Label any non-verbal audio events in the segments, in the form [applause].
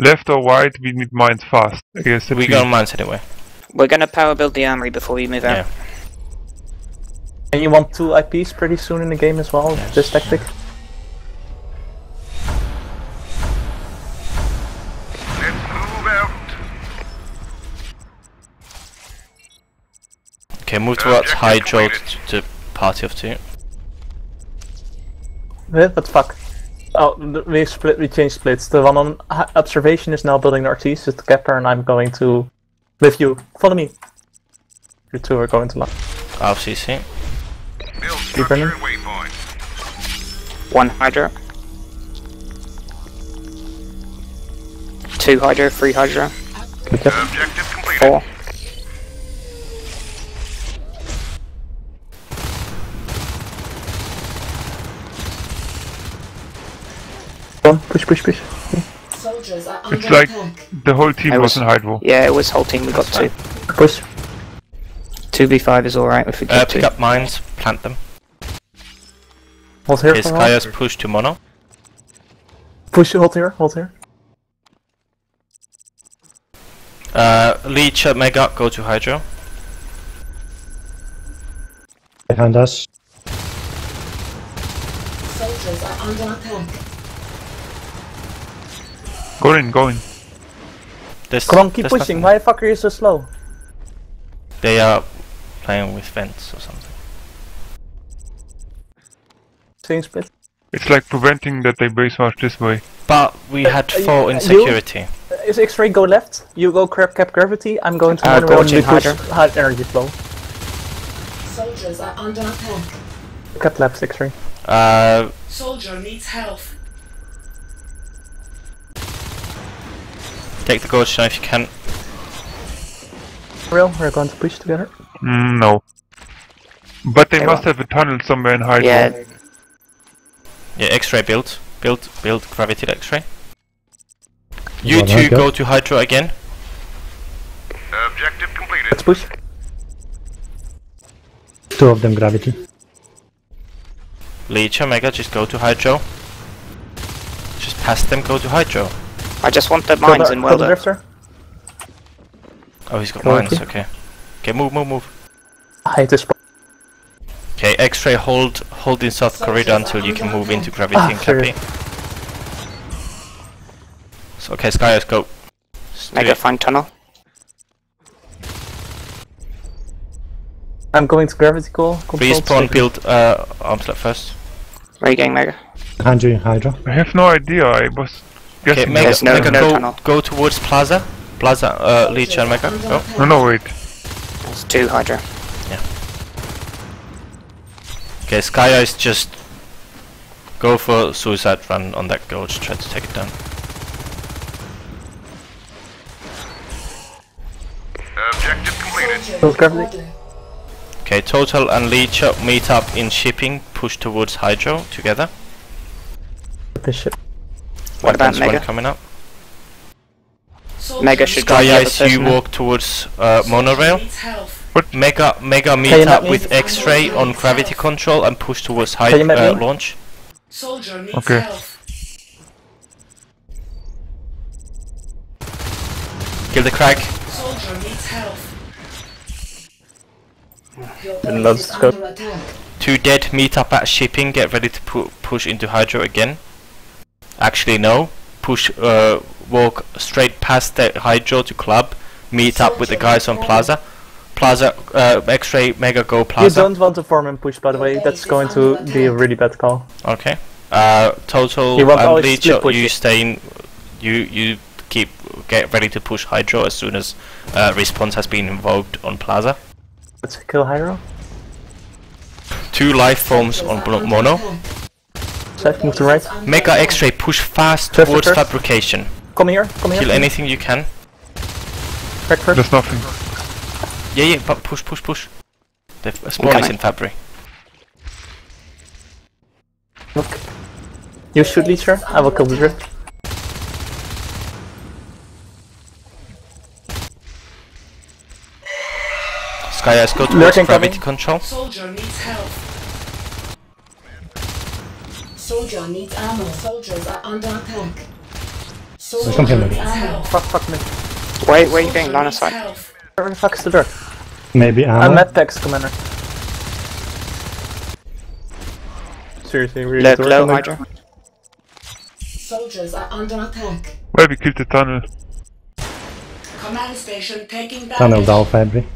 Left or right, we need mines fast. ASAP. We got mines anyway. We're gonna power build the armory before we move out. Yeah. And you want two IPs pretty soon in the game as well, Yes. this tactic? Let's move out. Okay, move towards Objective Hydro to, to party of two. What the fuck? Oh, we split, we changed splits. The one on observation is now building northeast with the Kepler and I'm going to... With you. Follow me. You two are going to land. I'll CC. Build Keep running. structure waypoint. One Hydra. Two Hydra, three Hydra, Be. Objective completed. four. On, push, push, push. Soldiers are under It's like attack. the whole team I was was- in Hydro. Yeah, it was whole team. We got two. Push. Two v five is all right if we Uh, get pick two. up mines, plant them. Hold here Okay, for a while. Skaya's push to mono. Push, hold here, hold here. Uh, Leech at Mega, go to Hydro. Behind us. Soldiers are under attack. Go in, go in. This, Come on, keep there's pushing. Why the fuck are you so slow? They are playing with vents or something. Same split. It's like preventing that they base march this way. But we had uh, four you- in security. Is X-ray go left? You go crab cap gravity. I'm going to Uh, monorail Gorge and and we push Hydra. high energy flow. Soldiers are under attack. Cap left, X-ray. Uh, Soldier needs health. Take the gorge now if you can. Real, we're going to push together. Mm, no. But they They must won't. have a tunnel somewhere in Hydro. Yeah, Yeah, X-ray build. Build, build gravity X-ray. You Well, two okay. go to Hydro again. Objective completed. Let's push. Two of them gravity. Leech and Mega, just go to Hydro. Just pass them, go to Hydro. I just want the Kill mines the- and kill the welder. drifter. Oh, he's got Go mines, okay. okay. Okay, move, move, move. I hate this spot. Okay, X-ray, hold, hold in South Corridor until you can move into Gravity Ah, and sorry. So, okay, Skyers, go. Mega find tunnel. I'm going to gravity call. control, Respawn, build uh, arms lab first. Where are you going, Mega? Behind you in Hydra. I have no idea. I was Okay, guessing. Mega, There's no- Mega no go, tunnel. go towards Plaza. Plaza, uh, Leech and Mega, go. No, no, wait. There's two Hydra. Yeah. Okay, Skyeyes just go for suicide run on that gorge, try to take it down. Objective completed. Soldiers Build gravity. order. Okay, Total and Leech up, meet up in shipping, push towards Hydro together. This shit. What about Advance one Mega? coming up. Mega should go on the other Skyeyes, you walk towards uh, monorail. needs. Mega, Mega meet up met me? with X-ray on gravity control and push towards Can high uh, launch. Soldier needs Okay. health. Kill the crag. Soldier needs health. Your base let's is go. under attack. Two dead, meet up at shipping, get ready to pu- push into Hydro again. Actually, no. Push, uh, walk straight past the Hydro to club, meet up with the guys on Plaza. Plaza, uh, X-ray, Mega, go Plaza. You don't want to form and push, by the way. That's going to be a really bad call. Okay. Uh, total You and Leech, you stay in. You you keep get ready to push Hydro as soon as uh, response has been invoked on Plaza. Let's kill Hydro. Two life forms on Soldiers are Blo- under Mono. Attack. Seth, move to right. Mega. X-ray, push fast First, towards first. fabrication. Come here, come here. Kill anything you can. Crag first. There's nothing. Yeah, yeah, but push, push, push. The f- spawn is in Fabry. Look. You shoot Leecher, I will kill the drift. Sky Eyes, go towards Lurking gravity coming. control. Soldier needs health. Soldier needs ammo. Soldiers are under attack. Soldier come here, needs ammo. Fuck, fuck me. Where, where are you going? Line of needs sight. Where the fuck is the dirt? Maybe I'm ammo. medpacks, commander. Seriously, really Look do it, low. Hydra. Soldiers are under attack. Well, we killed the tunnel. Command station taking Tunnel down, Fabry.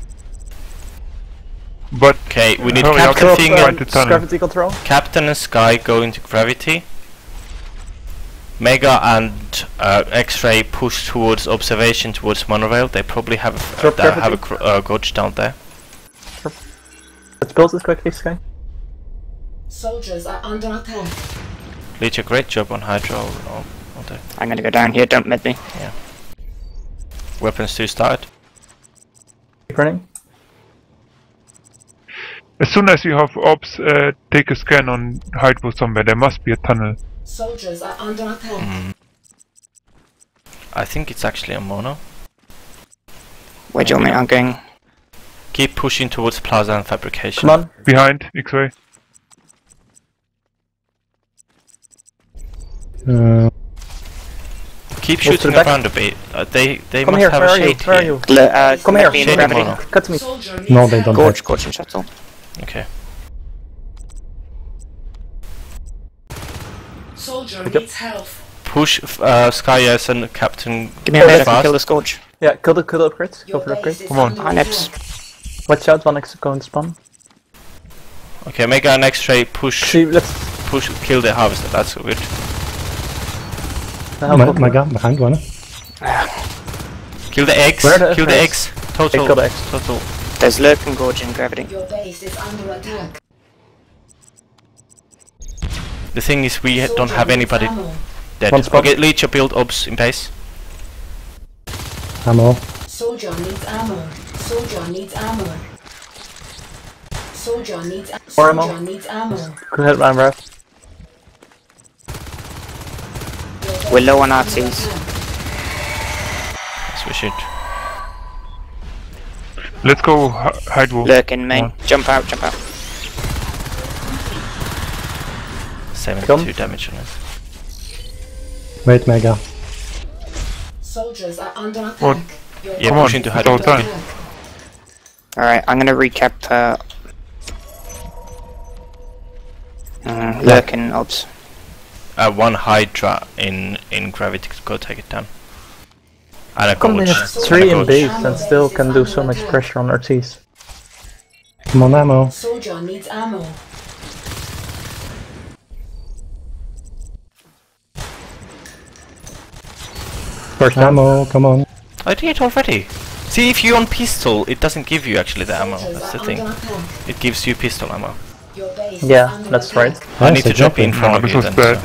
But Okay, we need Hurry up, Captain go Thing, find and, the tunnel. Gravity control. Captain and Sky go into gravity. Mega and uh, X-Ray push towards observation towards monorail. They probably have a, Drop uh, have a gravity. uh, gauge down there. Let's build this quickly, Sky. Soldiers are under attack. Leech, a great job on Hydro. All, all, all I'm gonna go down here, don't mid me. Yeah. weapons two started. Keep running. As soon as you have ops, uh, take a scan on Hydro somewhere. There must be a tunnel. Soldiers are under attack. Mm. I think it's actually a mono. Where do you want me? I'm going. Keep pushing towards plaza and fabrication. Come on. Behind, X-ray. Uh, Keep Move to the shooting around a bit. Uh, they they Come must here. have Where a are you? shade Where are here. you? Uh, Come here. me in Shade gravity. mono. Cut to me. No, they don't Gorge, have. gorge and shuttle. Okay. Soldier Yep. needs health. Push f- uh, Skyas and Captain. Give me a minute to kill the scourge. Yeah, kill the kill the upgrades. Go for the upgrade. Come on. under Hi, Nips. Watch out, one X going to spawn. Okay, make and X-Ray push See, let's. push kill the harvester. That's good. Uh, Me- Mega, behind one. Kill the eggs. The kill the eggs? eggs. Total. Kill the eggs. Total. There's lerk and gorge and gravity. Your base is under attack. The thing is, we don't have anybody ammo. dead. One spot. Okay, Leech, build ops in base. Ammo. Soldier needs ammo. Soldier needs ammo. Soldier needs a- More ammo. Soldier needs ammo. Go ahead, man, bro. We're low on is under RTs. attack. Yes, we should. Let's go Hy- Hydro. Lerk in main. on. Jump out, jump out. 72 damage on us. Wait, Mega. Soldiers are under attack. What? Your Yeah, Come base on, push into it's Hydra. time. Alright, I'm gonna recap uh, uh, Lerk and obs. Uh, one Hydra in in gravity. Go take it down. And a Come in gorge. at And three in base and still can do so much pressure on our T's. Come on, ammo. Soldier needs ammo. First ammo, come on. I did it already. See, if you're on pistol, it doesn't give you actually the ammo. That's the thing. It gives you pistol ammo. Your base is Yeah, that's attack. right. I Yes, need to jump in front of this you was then. bad. So.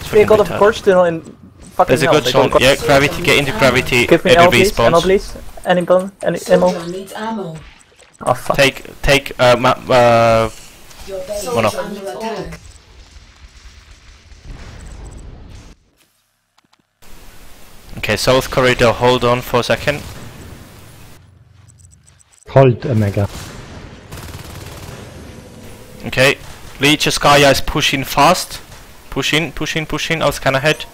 It's They freaking got a retarded. gorge tunnel in fucking There's a good They zone. Yeah, gravity. Get into gravity. Give me Every ammo, please. Ammo, respawns. please. Any bone? Any ammo? Needs ammo. Oh fuck. Take take uh, ma- uh Your base One off. under attack. Okay, south corridor. Hold on for a second. Hold a Mega. Okay, Leech Skaya is pushing fast. Pushing, pushing, pushing. I'll scan ahead.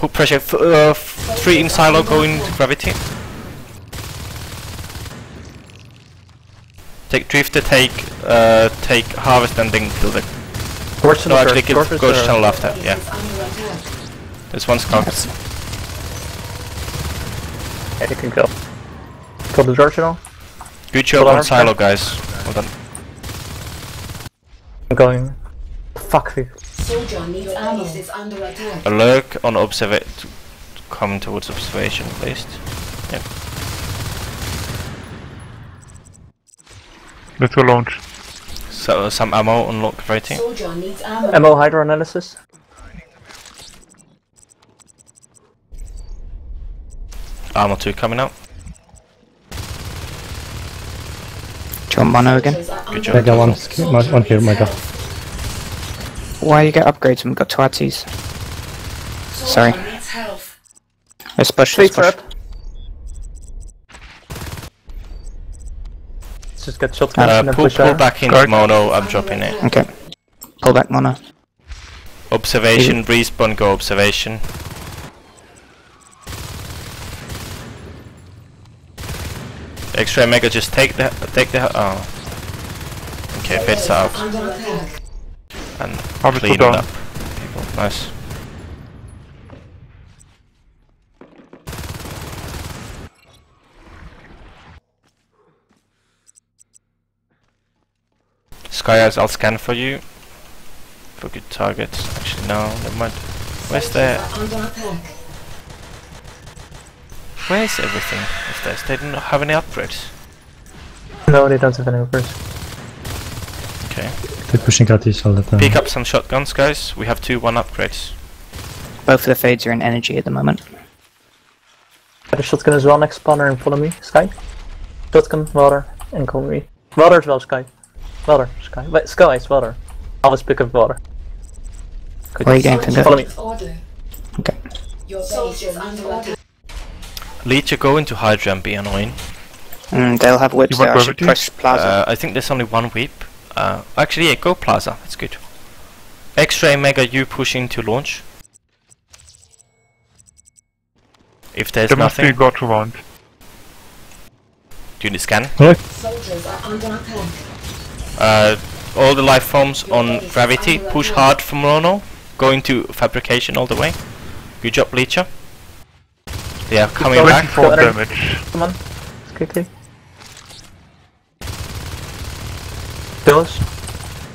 Put pressure. F- uh, f- three in silo going to gravity. Take drifter. Take uh, take harvest and then kill the. Gorge No, tunnel actually first. kill Gorge is, Gorge tunnel after. Yeah, is under attack. there's one skulk. Yeah, you can kill. Kill the Gorge tunnel. Good job Hold on on, silo, guys. Well done. I'm going. Fuck you. Soldier needs ammo. Is under attack. A lerk on observa- to come towards observation, please. Yep. Let's go launch. So uh, some ammo on lock rating. Soldier needs ammo. Ammo hydro analysis. Armor two coming out. Jump mono again. Good job. Mega one, one one here, Mega. Why you get upgrades when we got two RTs? Sorry. Soldier health. Let's push, let's push. Let's just get shot Uh, and then pull, push pull out. back into Guard. mono. I'm dropping it. Okay. Pull back mono. Observation, respawn, go observation. X-ray Mega, just take the take the. Oh. Okay, fits Base out under attack. And Harvest clean it down. up. People, nice. Sky Eyes, I'll scan for you. For good targets. Actually, no, never mind. Where's Soldiers the. are under attack. Where's everything of this? They don't have any upgrades. No, they don't have any overs. Okay. They're pushing out these all the time. Pick up some shotguns, guys. We have two one upgrades. Both of the fades are in energy at the moment. Got a shotgun as well next spawner and follow me, Sky. Shotgun, water, and call me. Water as well, Sky. Water, Sky. Wait, Sky is water. Always pick up water. Good. Where are you going, Finger? Follow me. Order. Okay. Your base is under attack. Leech, you go into Hydra and be annoying. Mm, they'll have whips You want there. I should gravity? push Plaza. Uh, I think there's only one whip. Uh, actually, yeah, go Plaza. That's good. X-ray Mega, you push into launch. If there's There must be a nothing, god around. do you need scan? Soldiers are under attack. Uh, all the life forms on gravity, push hard from Rono. Go into fabrication all the way. Good job, Leecher. Yeah, coming back. 24 Go damage. Come on. Quickly. Kills.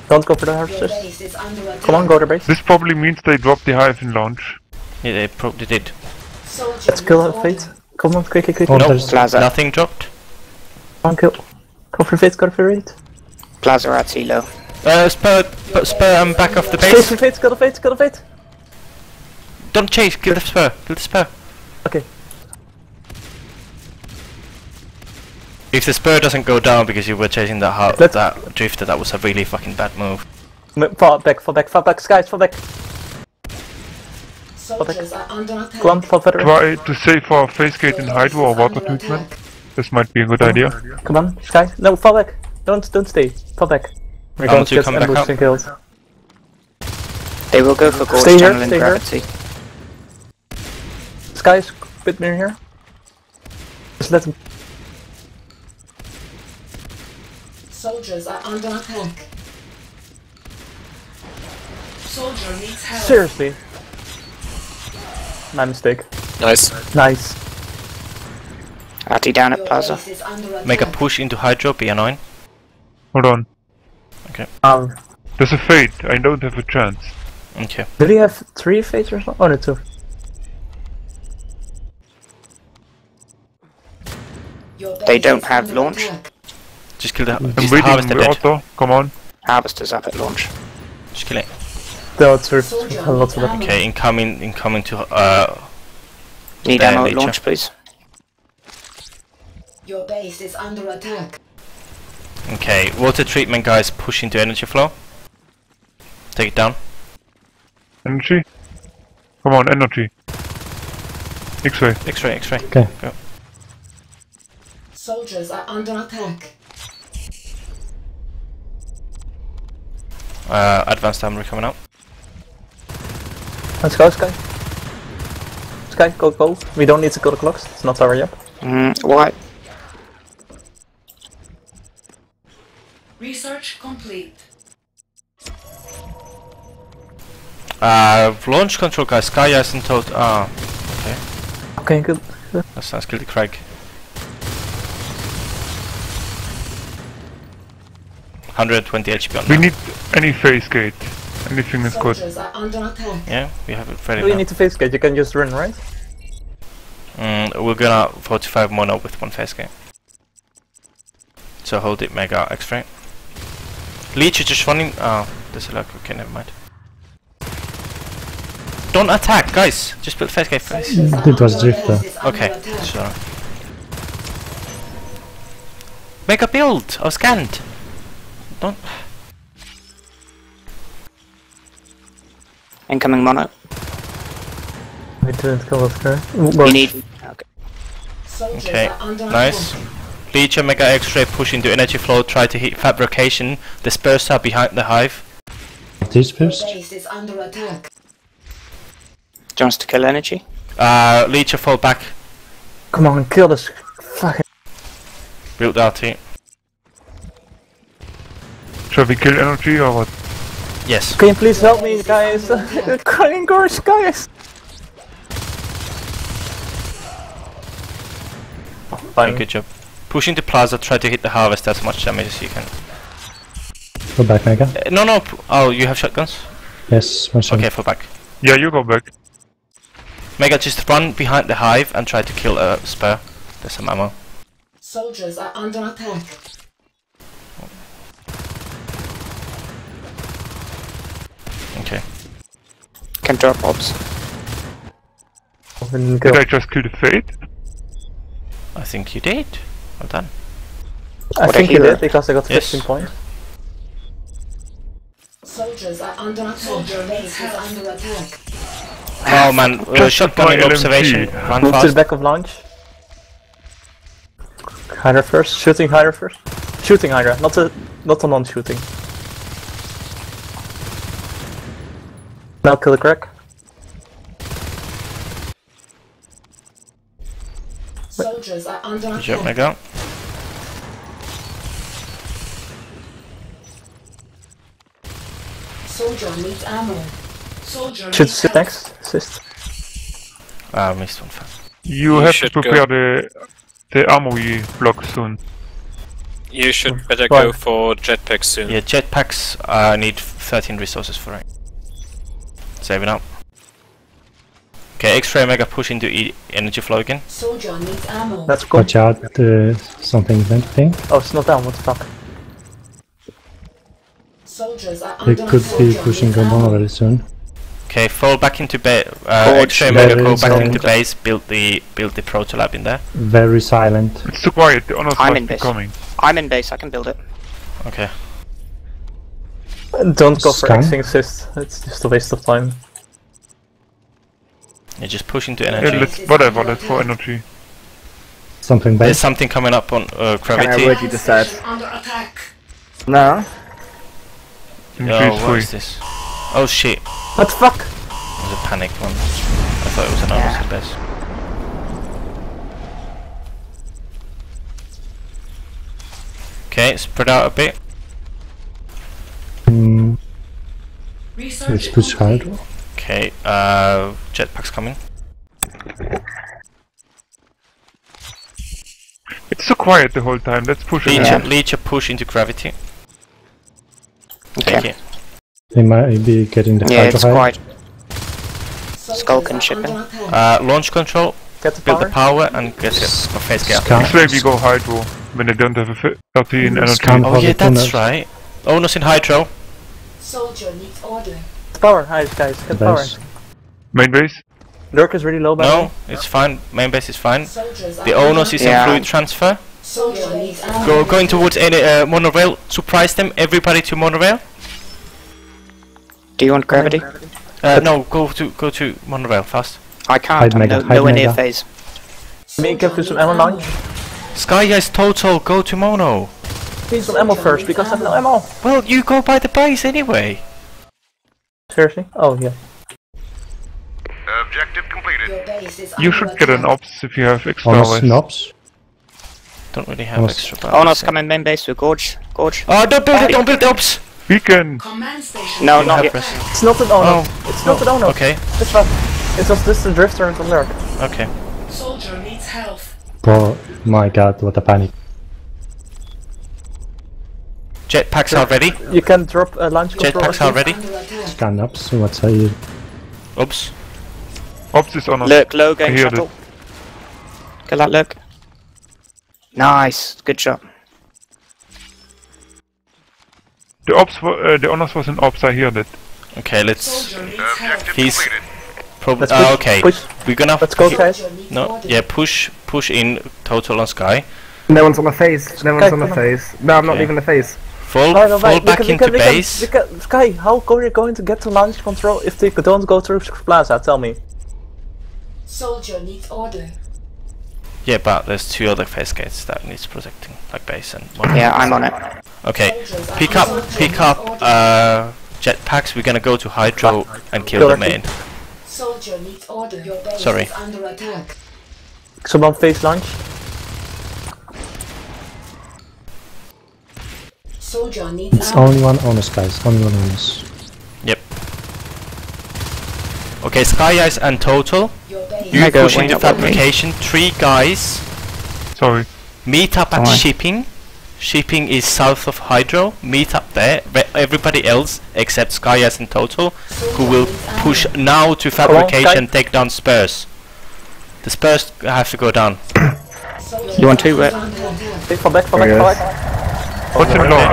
Don't go for the Your harvesters. base is under attack. Come on, go to base. This probably means they dropped the hive in launch. Yeah, they probably did. Soldier Let's kill that fade. Come on, quickly, quickly. Oh, Nope, Plaza. nothing dropped. Come on, kill. Go for fade, go for fade. Plaza at Elo. Uh, spur, p- spur, and back off the Fade base. for fade, go to fade, go to fade. Don't chase, kill the spur, kill the spur. Okay. If the spur doesn't go down because you were chasing that hard, Let's- that drifter, that was a really fucking bad move. Fall back, fall back, fall back, skies, fall back. Soldiers are under attack. Go on, fall further. Try to save our phase gate in hydro or water treatment. This might be a good idea. Come on, Sky. No, fall back. Don't don't stay. Fall back. We're going to to come back up. and killed. They will go for Gorge Stay here, channeling stay here. gravity. Sky's a bit near here. Just let him. Soldiers are under attack. Soldier needs help. Seriously. My mistake. Nice. Nice. Ati down at Plaza. base is under attack. Make a push into Hydro, be annoying. Hold on. Okay. Um, There's a fade. I don't have a chance. Okay. did he have three fades or something? Oh, no, two. They don't have launch. attack. Just kill the, I'm is the waiting harvester dead. Otto. Come on. Harvester's up at launch. Just kill it. No, two. A lot of them. Okay, incoming, incoming to, uh, Need There, ammo at launch, please. Your base is under attack. okay, water treatment guys push into energy flow. Take it down. Energy. Come on, energy. X-ray. X-ray, X-ray. Okay. Go. Soldiers are under attack. Uh, advanced armory coming out. Let's go, Sky. Sky, go, go. We don't need to go to clocks. It's not our yet. Mm, why? Research complete. Uh, launch control guys, Sky hasn't told, ah, Okay, Okay, good. that sounds kill the crag. Hundred twenty HP on We that. need any phase gate. Anything is good. Soldiers are under attack. Yeah, we have it ready Do you need to phase gate? You can just run, right? Mm, we're gonna 45 mono with one phase gate. So hold it, Mega X-ray. Leech is just running. Oh, there's a lock. Okay, never mind. Don't attack, guys. Just build phase gate first. It was under- drift, your though. base is under Okay, attack. sure. Make a build. I was scanned. Don't. Incoming mono. We didn't kill that guy. You need. Okay. Okay, nice. attack. Leech and Mega X-ray push into energy flow. Try to hit fabrication. The Spurs are behind the hive. This Your base is under attack. Do you want to kill energy? Uh, Leecher fall back. Come on, kill this fucking. Build RT. Shall we kill energy or what? Yes. Can you please help me, guys? [laughs] Crying gorge, guys! Fine. Good job. Push into plaza, try to hit the harvest as much damage as you can. Go back, Mega. Uh, no, no. Oh, you have shotguns? Yes, one shot. Okay, fall back. Yeah, you go back. Mega, just run behind the hive and try to kill a spur. There's some ammo. Soldiers are under attack. Okay. Can drop orbs. We didn't Did kill. I just kill the Fade? I think you did. Well done. I What a think you did because I got Yes. 15 points. Soldiers are under attack. Your base is under attack. Oh man, uh, Just shotgun observation. LMG. Run Move to the back of launch. Hydra first. Shooting Hydra first. Shooting Hydra, not a not a non-shooting. Now kill the crag. Soldiers are under Good job, attack. Mega. Soldier needs ammo. Soldier Should needs sit next. Assist. Ah, missed one fast. You, You have to should prepare the the armory block soon. You should better Right. go for jetpack soon. Yeah, jetpacks. I uh, need 13 resources for it. Saving up. Okay, X-ray Mega push into e energy flow again. Soldier needs ammo. Let's go. Watch out, uh, something venting. Oh, it's not down. What the fuck? Soldiers are They could be pushing needs Gabon ammo. very soon. Okay, fall back into base. Uh, X-ray Mega go back into base. Build the build the proto lab in there. Very silent. It's too quiet, the honors I'm in base. coming. I'm in base, I can build it. Okay. Don't go for Scan. Xing assist. It's just a waste of time. Yeah, just push into Yeah, energy. let's, whatever, let's for energy. Something There's something coming up on uh, Can I gravity. you just said? Under attack. No. Oh, is what free. is this? Oh shit! What the fuck? It was a panic one. I thought it was an Yeah. yeah. base. Okay, spread out a bit. Mm, Research let's push hard. Okay, uh, jetpacks coming. It's so quiet the whole time, let's push it. Leecher, Leecher push into gravity. Okay. Take. They might be getting the Yeah, hydro it's high. quite. Soldiers Skulk and shipping. Uh, launch control, Get the build power. the power, and get it. My face get. Scan, X-ray we go hydro, when they don't have a fi- 13 energy. Scan. Oh for yeah, the tunnels. that's right. Onos in hydro. Soldier needs order. Power, guys, guys. Get power. Main base? Lerk is really low by No, way. it's fine. Main base is fine. Soldiers The are onos is Yeah. in fluid transfer. Soldier. Go going towards any uh, monorail. Surprise them. Everybody to monorail. Do you want gravity? Uh, no, go to go to monorail fast. I can't, Hide I'm mega, no, hide nowhere near mega. phase. Me give you some ammo launch. Sky guys, total. Go to mono. Need some ammo first because I have no ammo. Well, you go by the base anyway. Seriously? Oh yeah. Objective completed. Your base is You should get an ops if you have extra Almost hours. snobs. Don't really have Almost- extra. Oh bullets, no, so- come in main base with Gorge. Gorge. Oh, don't build it. Don't build the ops. Beacon! Command station. No, You not have yet. It's not an ono. Oh, it's not an ono. Okay, It's not. It's just this drifter and the lerk. okay. Soldier needs health. Bro, my god, what a panic. Jetpacks are ready. You can drop a launch control. Jetpacks are ready. Under. Scan ups, what's say you? Oops. Ops is on us. Lerk low, going I hear shuttle. Kill that look. Nice, good shot. The ops, wa- uh, the honors was an ops, I hear that. Okay, let's. Soldier. Objective He's- completed. Prob- uh, okay, push. we're gonna. Let's go, guys. No, yeah, push, push in total on sky. No one's on the phase. No one's Sky, on the come phase. No, I'm not leaving the phase. Fall, No, no, fall wait, back can- into we can- base. we can- Sky, how are you going to get to launch control if they don't go through Plaza? Tell me. Soldier needs order. Yeah, but there's two other phase gates that needs protecting, like base and one. Yeah, I'm on it. Okay, pick up, pick up. Uh, jetpacks. We're gonna go to Hydro and kill Kill the main. Soldier needs order. Your base Sorry. is under attack. Someone face launch. Soldier needs It's only one onos, guys. Only one onos. Yep. Okay, Sky Eyes and Total. You Mega, push why into not with me? fabrication. Three guys. Sorry. Meet up at Why? shipping. Shipping is south of Hydro. Meet up there. Everybody else except Sky Eyes and Total, who will push now to fabrication. Take down Spurs. The Spurs have to go down. You want to, is uh, under attack. Hey, fall back, fall back, Yes. back. What's in launch?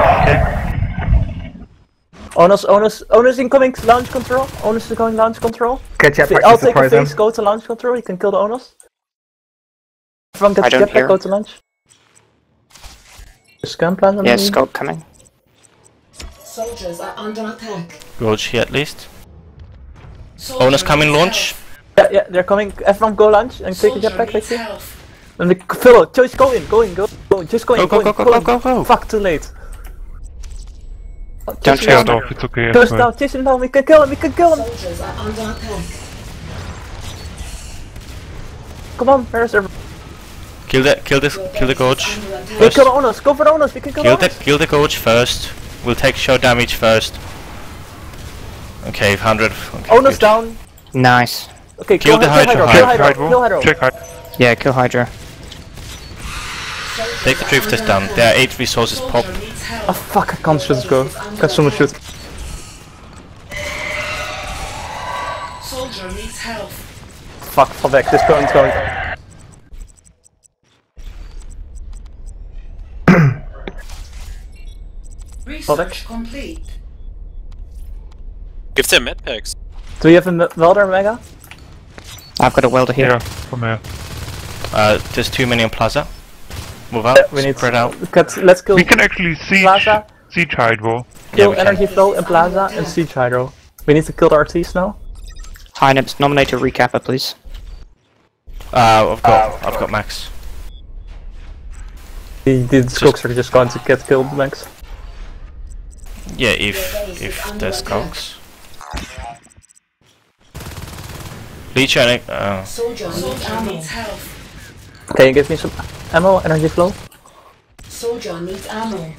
Onos, onos, onos incoming launch control. Onos is going launch control. Catch jetpack I'll take a surprise face, go to launch control, you can kill the onos. Everyone I gets don't jetpack, go to launch. Scan plan on Yeah, me. scope coming. Soldiers are under attack. Gauge here at least. Soldier Bonus coming needs launch. Yeah, yeah, they're coming. Everyone go launch and health. take a Soldier jetpack, needs quickly. health. And the fill it. Just go in, go in, go, go. Just go in, Go, go, go, in, go, go, in. go, go, go. Fuck, too late. Don't Chase him down. off, it's okay. I Chase swear. down, chase him down. We can kill him, we can kill him. Soldiers are under attack. Come on, where's everyone? Kill the kill this kill the base is Gauge. We kill the onos, go for the onos, we can kill Kill the the kill the Gauge first. We'll take show damage first. Okay, 100. Okay, Onos good. down. Nice. Okay, Kill kill the Hydro, Hydro, kill Check Hydro, kill Hydro. Hydro. Check Hydro. Yeah, kill Hydra. Soldiers Take the are drifters down. There are 8 resources pop. Soldier needs help. fuck, I can't shoot this go. Got someone shoot. Soldier needs help. Fuck, fall back, this go, it's going. Research complete. Give them medpacks. Do you have a welder, Mega? I've got a welder here. Yeah, from here. Uh, there's too many on Plaza. Move out. We need spread out. Cut, let's kill, We can actually siege, Plaza. siege Hydro. Yeah, kill we can. energy flow in Plaza and siege Hydro. We need to kill the RTs now. Hi, Nibs. Nominate a recapper, please. Uh, I've got I've got Max. The, the Skulks are just going to get killed, Max. Yeah, if Your base is if under there's attack. skulks. Leech and uh, Soldier needs ammo. Can you give me some ammo, energy flow? Soldier needs ammo.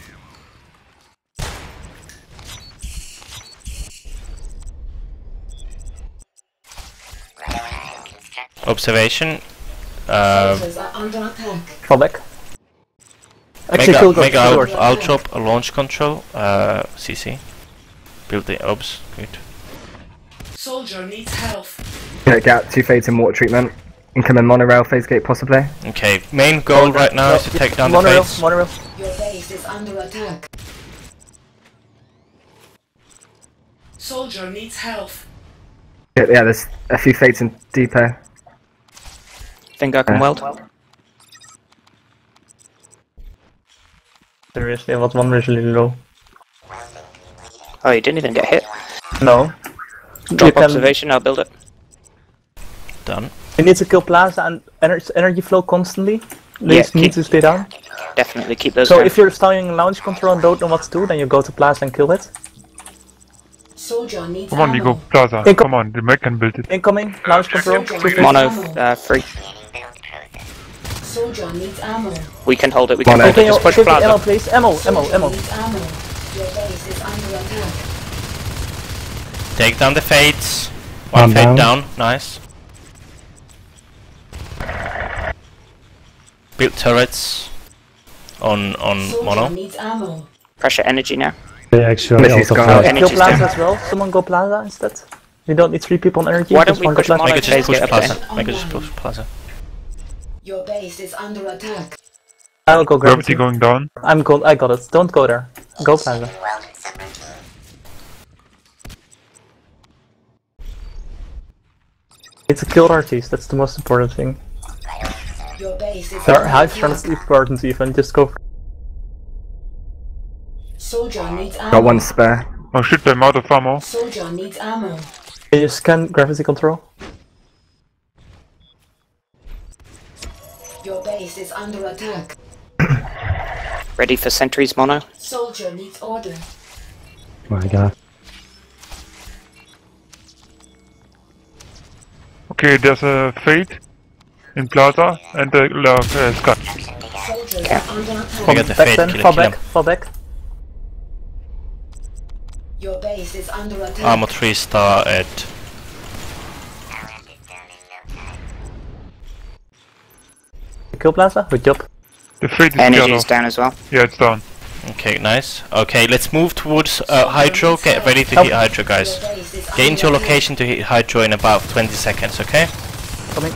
observation. Uh, Soldiers are under attack. Fall back. Actually, Mega, kill Ghost, mega kill I'll, I'll drop a launch control. Uh, CC. Build the obs. Good. Soldier needs health. Yeah, get two fades in water treatment. Incoming monorail phase gate possibly. Okay. Main goal right now is to take down the monorail, monorail. Your base is under attack. Soldier needs health. Yeah, yeah, there's a few fades in depot. Think I can Yeah. weld? Seriously, I was one really low. Oh, you didn't even get hit. No. Drop You can- observation, I'll build it. Done. You need to kill Plaza and ener- energy flow constantly. Yeah, These need keep- to stay down. Definitely keep those So going. if you're starting launch control and don't know what to do, then you go to Plaza and kill it. Soldier needs Come on, ammo. you go Plaza. Inco- Come on, the mech can build it. Incoming, launch control. Soldier needs Mono, ammo. uh, free. Soldier needs ammo. We can hold it, we can Mono. hold Can it. you Just push give me ammo, please? Ammo, ammo, Soldier ammo. needs ammo. Your base is under attack. Take down the fades. One One fade down. down. Nice. Build turrets on on Soldier mono. Pressure energy now. They actually Literally also sky. have Energy Kill Plaza down. as well. Someone go Plaza instead. You don't need three people on energy. Why don't just we go push Plaza. Make it phase just push plaza. Make it just push plaza. Your base is under attack. I'll go Gravity gravity. going down. I'm go. I got it. Don't go there. Go Plaza. Need to kill RTs. That's the most important thing. Your base is trying to sleep guard and see if I just go for Soldier needs ammo. Got one spare. Oh shit, I'm out of ammo. Soldier needs ammo. Can you scan gravity control? Your base is under attack. [clears throat] Ready for sentries, Mono? Soldier needs order. Oh my god. Okay, there's a fade in Plaza and a uh, uh, Scott. Soldiers are under attack. We got the Back fade, then, kill it, fall kill back, him. fall back. Your base is under attack. Armor 3 star at. Kill Plaza, good job. The Fade is Energy killed is down as well. Yeah, it's down. Okay, nice. Okay, let's move towards uh, Hydro. Get ready to hit Hydro, guys. Your Get into your location to hit Hydro in about 20 seconds, okay? Coming.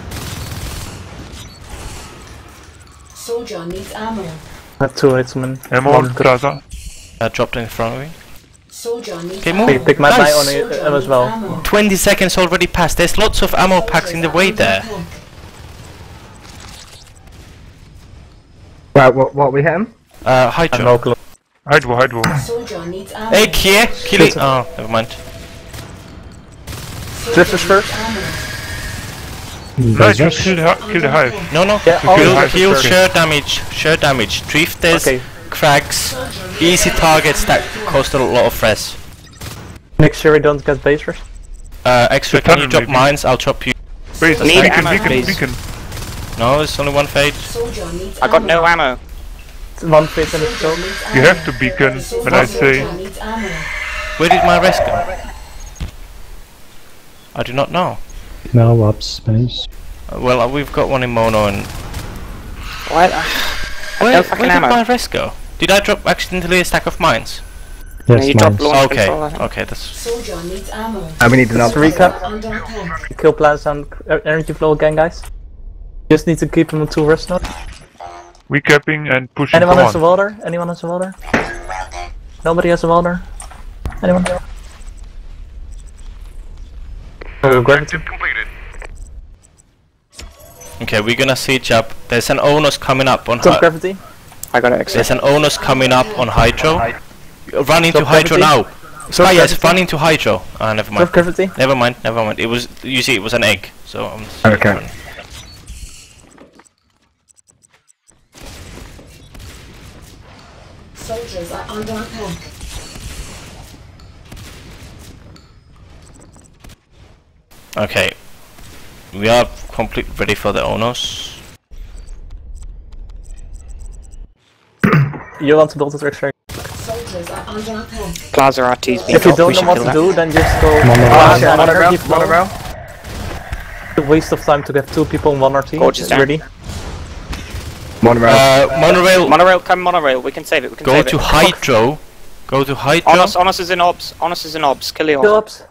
Soldier needs ammo. I have two hits, man. Ammo One on good. Plaza. I dropped in front of me. Soldier needs Okay, move. Pick, pick my Nice. buy on it Soldier uh, as well. ammo. 20 seconds already passed. There's lots of ammo packs in the way there. Right, what, what we hit him? Uh, I'm Hydro. local. Hydro, Hydro. Soldier needs ammo. Hey, Kier, kill it. Oh, never mind. Drifters first. Nice, you Lasers. kill the, hi- kill the hive. No, no. Yeah, kill all the Heal, hive heal, first. share damage, share damage. Drifters, Okay. cracks, easy targets that cost a lot of res. Make sure we don't get basers. Uh, extra, The can you tunnel, drop maybe. mines? I'll chop you. Base, Need beacon, ammo, beacon, please. beacon. No, it's only one fade. I got no ammo. One fit in the scope. You have to beacon when I say Soldier needs ammo. Where did my res go? I do not know. No up space. Uh, well, uh, we've got one in mono and. What? Where, no where did ammo. my rest go? Did I drop accidentally a stack of mines? Yes, you mines. dropped launch Okay, control, I okay, that's. Soldier needs ammo. And we need another. Recap. are under attack. Kill Plaza and uh, energy flow again, guys. Just need to keep them on two rest now. recapping and pushing Anyone for has a one. water? Anyone has a water? Nobody has a water? Anyone? Uh, gravity. Objective completed. Okay, we're gonna siege up. There's an onos coming up on. Top gravity. I got it. Exit. There's an onos coming up on Hydro. Run into Drop Hydro gravity. now. Sky, yes, gravity. run into Hydro. Ah, never mind. Top gravity. Never mind, never mind. It was you see, it was an egg. So I'm. Okay. Soldiers are under attack. Okay. We are completely ready for the Onos. You want to build a extract. Soldiers are. Plaza RT's If you don't know what kill to that. do, then just go. Monorail. Monorail, energy flow. monorail. A waste of time to get two people in one RT. Gorge is down. Ready? Monorail. Uh, monorail. Monorail, come monorail. We can save it. We can Go save to it. Hydro. Go to Hydro. Onos, Onos is in obs. Onos is in obs. Kill the Kill Onos.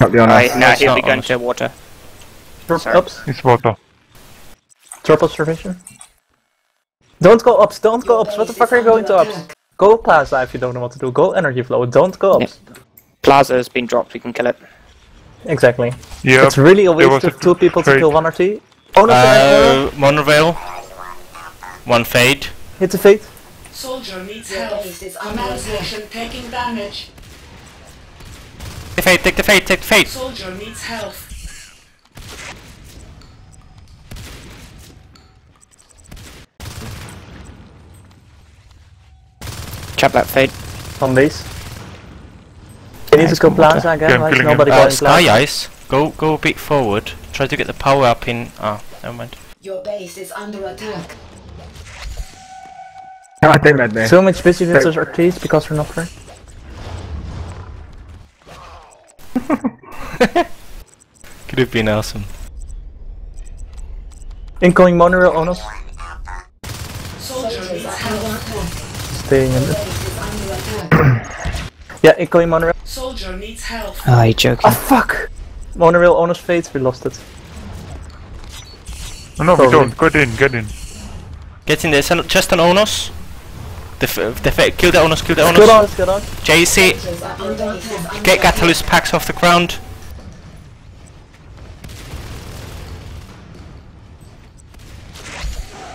Not the honor. Right, now it's he'll be going onos. to water. Drop Sorry. ups. It's water. Drop observation. Don't go ups. Don't go ups. What the fuck are you going to ups? Go Plaza if you don't know what to do. Go energy flow. Don't go ups. Plaza has been dropped. We can kill it. Exactly. Yeah, It's really a waste of two people to kill one RT. Oh no! Uh, monorail. One fade. Hit the fade. Soldier needs help. Base is taking damage. Take the fade. Take the fade. Take the fade. Soldier needs help. Chop that fade. On base. They need Nice, to go come water. Plaza again. Yeah, I'm Why is killing him. nobody Uh, going Sky Plaza? Ice. Go go a bit forward. Try to get the power up in. Ah, never mind. Your base is under attack. I think that there. So much busy with those RTs because we're not free. [laughs] [laughs] Could have been awesome. Incoming monorail on us. Soldier Soldiers needs are help. under attack. Staying in Base it. is under attack. Yeah, incoming monorail. Soldier needs help. Oh, you joking? Oh fuck! Monorail on us fades, we lost it. No, no, we don't. Get in, get in. Get in there. Send just an Onos. The f- the kill the Onos. Kill the Good Onos. on, us, good on. JC. Soldiers are under attack. Get catalyst packs off the ground.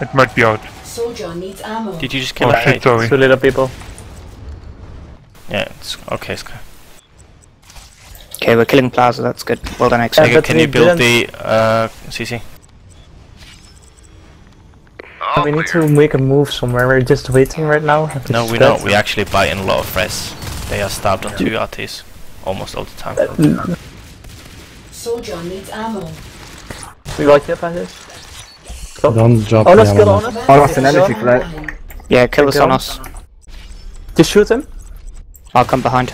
It might be out. Soldier needs ammo. Did you just kill Oh a shit, sorry. Two little people. Yeah. It's, okay. Sky. Okay, we're killing Plaza. That's good. Well done, Uh, Exo. Okay, but can you build didn't- the uh, CC? All we need to make a move somewhere, we're just waiting right now. No, we dead. don't. We actually buy in a lot of res. They are stabbed on two RTs almost all the time. Uh, Soldier needs ammo. We like jetpack is. Go. Don't drop Oh, the let's kill ammo. on it. I lost an energy float. Yeah, kill us on us. Just shoot him. I'll come behind.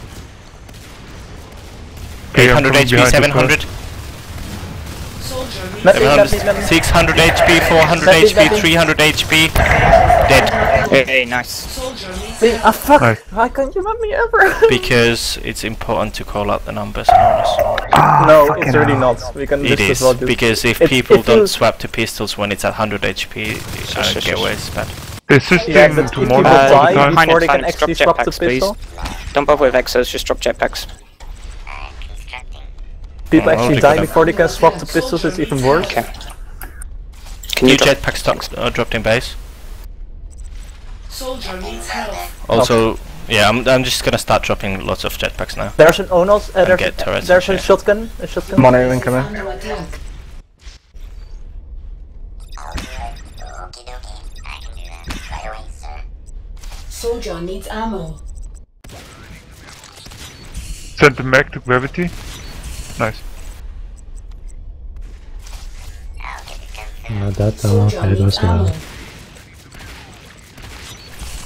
800 HP, 700, Let me, let 700 600 HP, 400 Let me- let HP, 300 HP. Dead. Hey, hey, nice. Soldier needs Wait, Ah, fuck! Nice. Why can't you let me ever? [laughs] Because it's important to call out the numbers, Norris. Ah, no, it's really hell. not. We can It just is, as well because if If- people if don't you- swap to pistols when it's at 100 HP, uh, giveaways bad. The system Yeah, but if people tomorrow Uh, the time. before they can actually drop swap the jetpacks, please. pistol, Don't bother with exos, just drop jetpacks. people Oh, actually die before they can swap the pistols, it's even worse. Okay. Can New you drop? jetpack stocks uh, dropped in base. Soldier needs help. Also, yeah, I'm, I'm just gonna start dropping lots of jetpacks now. There's an Onos, uh, there's, get turrets there's a shit. shotgun, a shotgun. Mono incoming. Under attack. Soldier needs ammo. Send them back to gravity. Nice. Uh, that ammo, Soldier okay, needs those ammo.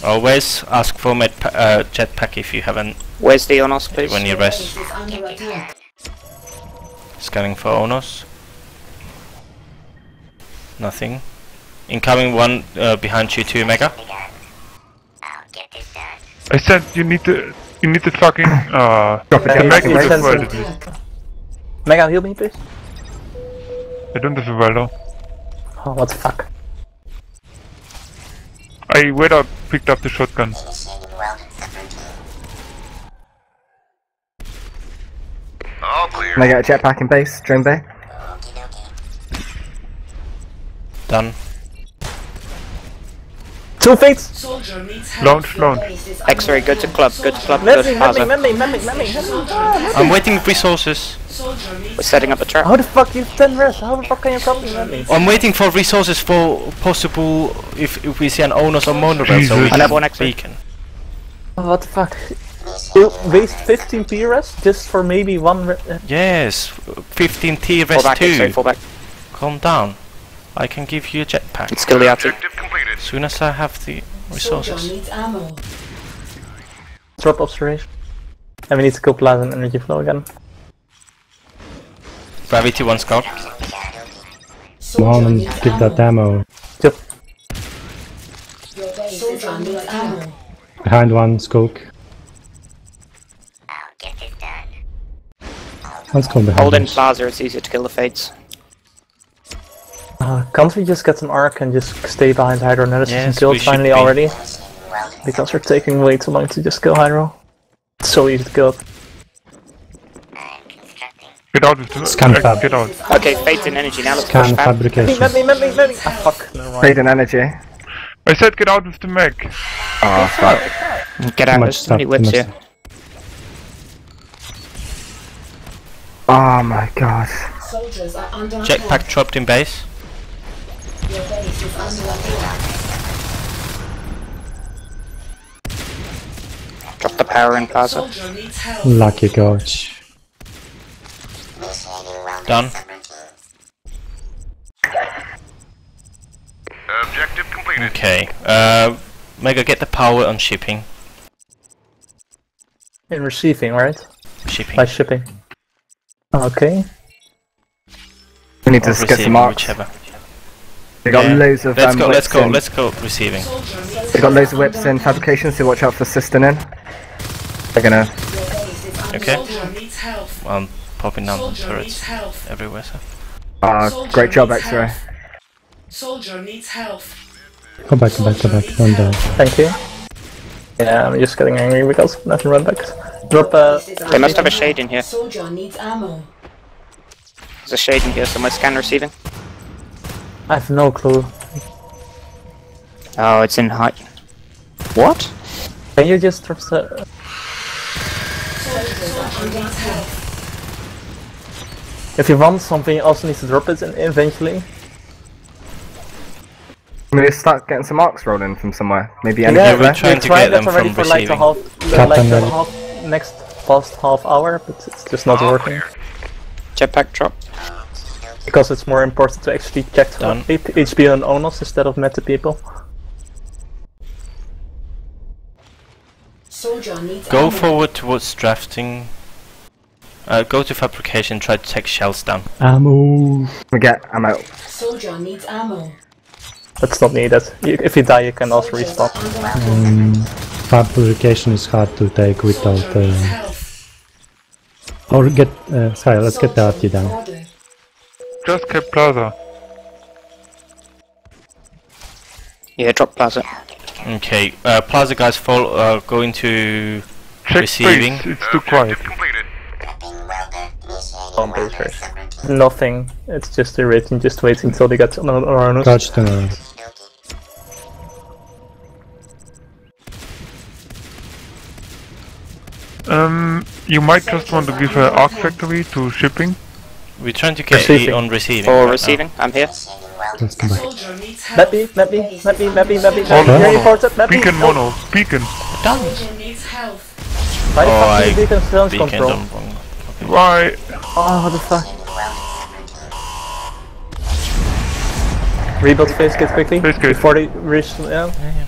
Are Always ask for med pa- uh, jetpack if you haven't Where's the Onos, us, please? when you Base rest. is under attack. Scanning for Onos. Nothing. Incoming one uh, behind you, two mega. I said you need to you need to fucking uh Drop it the down. Mac Okay, with the send fuel some- at least. Attack. Mega, heal me please. I don't have a Valo. Oh, what the fuck. I wait up picked up the shotgun. All clear. Can I get a jetpack in base? Dream Bay? Done. Two fades! Soldier needs help. Launch, launch. Base is under X-ray, go to club, go to club, go to plaza. I'm waiting for resources. We're setting up a trap. How the fuck you have 10 rest? How the fuck can you compliment me? I'm waiting for resources for possible if, if we see an Onos or monorail so we Jesus. can Another one X-ray. beacon. Oh, what the fuck? You waste 15 P rest just for maybe one re- Yes, 15 T Fall rest back, X-ray, 2. fall back. Calm down. I can give you a jetpack It's Giliati. Objective completed. as soon as I have the resources. needs ammo. drop observation. And we need to kill Plaza and energy flow again. Gravity 1 scout. Come on and needs give that ammo. Yep. Your base is under attack. Behind one, Skulk. Let's go behind Hold in us. plaza, it's easier to kill the fades. Uh, can't we just get an arc and just stay behind Hydro Nemesis and Yes, kill we it finally be. already? Because we're taking way too long to just kill Hydro. It's so easy to kill it. Get out of the Scan uh, fab. get out. Okay, fades and energy, now let's push Scan fab. fabrication. Let me, let me, let me! Ah, fuck, never mind. Fade in energy. I said get out with the Mac. Oh fuck. Get out, much there's so stuff, many whips here. Oh my god. Soldiers are. Jetpack dropped in base. Your base is under attack. Drop the power in plaza. Soldier needs help. Lucky coach. Done. Objective completed. Okay. Uh, Mega, get the power on shipping. In receiving, right? Shipping. By shipping. Okay. We need to Or get receiving, some marks. whichever. We got Yeah. loads of Let's um, go, let's go, in. let's go receiving. Soldier needs We got loads of whips in fabrication, so watch out for system in. They're gonna. Your base Okay. Soldier help. I'm popping down Soldier turrets needs help. everywhere, so. Uh, great job, needs X-ray. Soldier needs help. Go back, go back, go back. One down. Thank you. Yeah, I'm just getting angry because nothing red back. Drop uh, They must have a shade in here. Soldier needs ammo. There's a shade in here so my Scan receiving. I have no clue. Oh, it's in high. What? Can you just drop the... Uh, if you want something, you also need to drop it in eventually. We need to start getting some marks rolling from somewhere. Maybe energy. Yeah, we're there. trying we to tried get them already from for like the half, Cut like the half, next past half hour, but it's just not All working. clear. Jetpack drop. Because it's more important to actually check for Done. H- HP on Onos instead of meta people. Soldier needs Go forward towards drafting. Uh, go to fabrication, try to take shells down. Ammo. We get. I'm out. Soldier needs ammo. That's not needed. You, if you die, you can also Soldiers are respawn. Um, fabrication is hard to take without. Soldier Uh, or get. Uh, sorry, let's get the RT down. Order. Just kept Plaza. Yeah, drop plaza. Okay, uh, Plaza guys fall, uh, go into Check Receiving. base, it's too quiet. Objective base first. Nothing. It's just a rating. Just wait until they get on around us. Crouch to uh, Um, you might just want to give a Arc Factory to shipping. We're trying to get Receiving. E on receiving. For right now. receiving, I'm here. Let's come back. Soldier needs Map health. me, map me, map me, map me, map me, Hold map me. on. Me. Beacon Oh, mono. Beacon. Soldier needs health. Why the Oh, I- beacon silence Beacon control? done wrong. Why? Oh, what the fuck? Rebuild phase gate quickly. Phase gate. Before they reach, yeah. Objective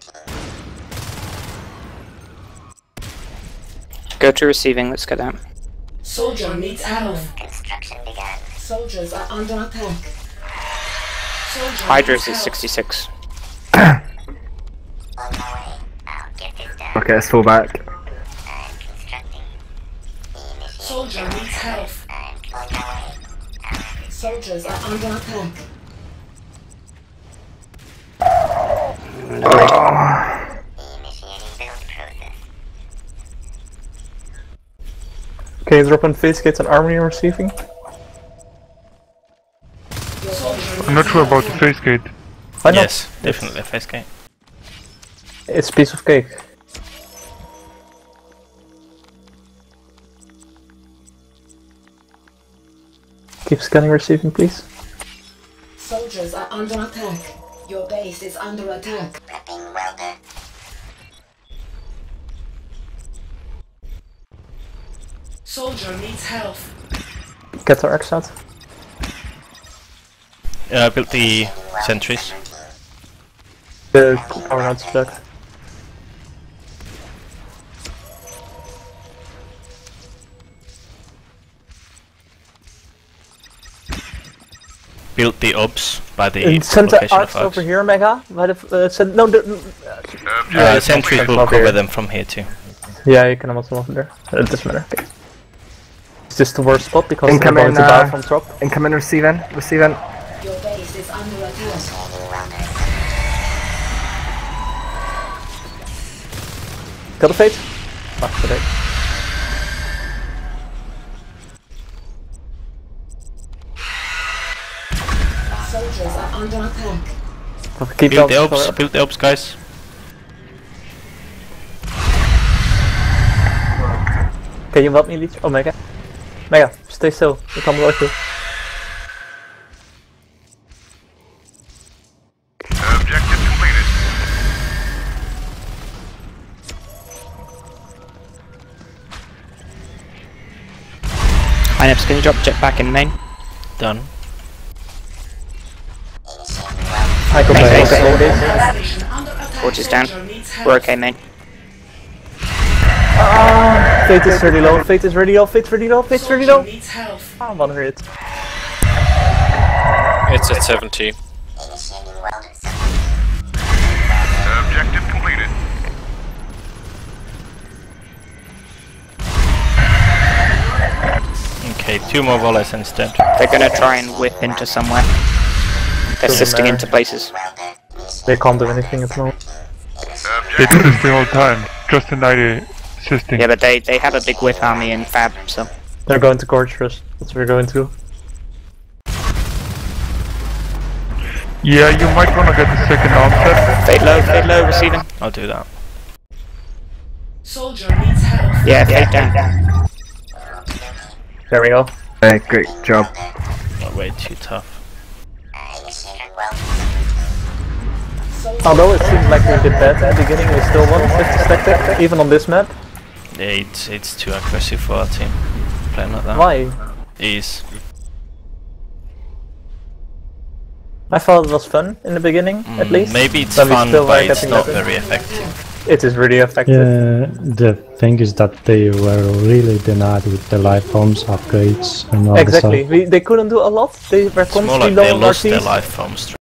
Go to receiving, let's get out. Soldier needs health. Soldiers are under attack. Soldier Hydras needs is health. 66. Okay, let's fall back. Soldier needs health. Soldiers are under attack. Ah. Okay, drop on phase gates and armory and receiving. I'm not sure about the phase gate. Why not? Yes, definitely phase gate. It's piece of cake. Keep scanning receiving, please. Soldiers are under attack. Your base is under attack. Soldier needs health. Get our X out. Uh, built the sentries. The power node's back. Built the obs by the And send the location arcs of obs. over here, Mega. By the, uh, send, no, the, Uh, sentries will cover here. them from here too. yeah, you can almost them there. It doesn't matter. Okay. It's just the worst spot because they're Incoming, going to die uh, from drop. Incoming receiving. Receiving. Your base is under attack. Kill the fade. Fuck today. Soldiers are under attack. Keep Build the down, obs, sorry. build the obs guys. Can you help me, Leech? Oh, Mega. Mega, stay still. We come right through. Objective completed. Hynips, can you drop jet back in main? Done. I go Thanks, back. guys. Okay, okay. Station under attack. Torch is down. Soldier needs health. We're okay main. Fade is really low. Fade is really low. Fade's really low. Fade's really Soldier low. needs health. Ah, one hit. It's at 70. Objective completed. Okay, two more volleys instead. They're gonna try and whip into somewhere. They're Doesn't assisting into places. They can't do anything at the moment. [clears throat] They do this the whole time. Just deny the Assisting. Yeah, but they, they have a big whip army in Fab, so. They're going to Gorge first. That's what we're going to. Yeah, you might wanna get the second arm set. Fade low, fade low, receiving. I'll do that. Soldier needs help. Yeah, fade down. There we go. Uh, great job. Not way too tough. Although it seemed like we did bad at the beginning, we still won 50 stack deck, even on this map. Yeah, it's, it's too aggressive for our team. Playing like that. Why? Is I thought it was fun in the beginning, at mm, least. maybe it's but we fun, still but it's not better. very effective. It is really effective. Yeah, the thing is that they were really denied with the life forms upgrades and all Exactly. the We, they couldn't do a lot. They were It's more constantly like low they on lost their life forms